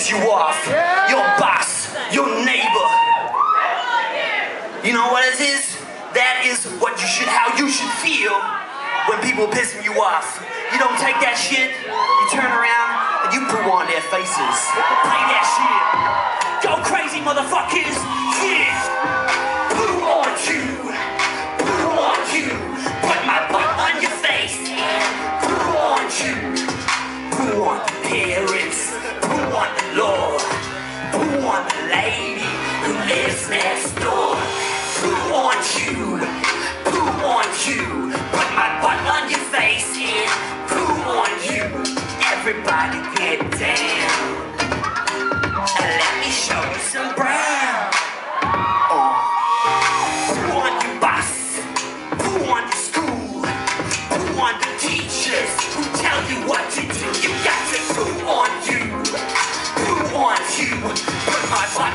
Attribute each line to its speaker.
Speaker 1: piss you off. Your boss, your neighbor. You know what it is? That is what you should, how you should feel when people pissing you off. You don't take that shit, you turn around and you poo on their faces. Play that shit. Go crazy, motherfuckers. Yeah. Poo on you. Poo on you. Put my butt on your face. Poo on you. Poo on the parents. On the Lord. Poo on the lady who lives next door. Who on you. Who on you. Put my butt on your face and poo on you. Everybody get down. hot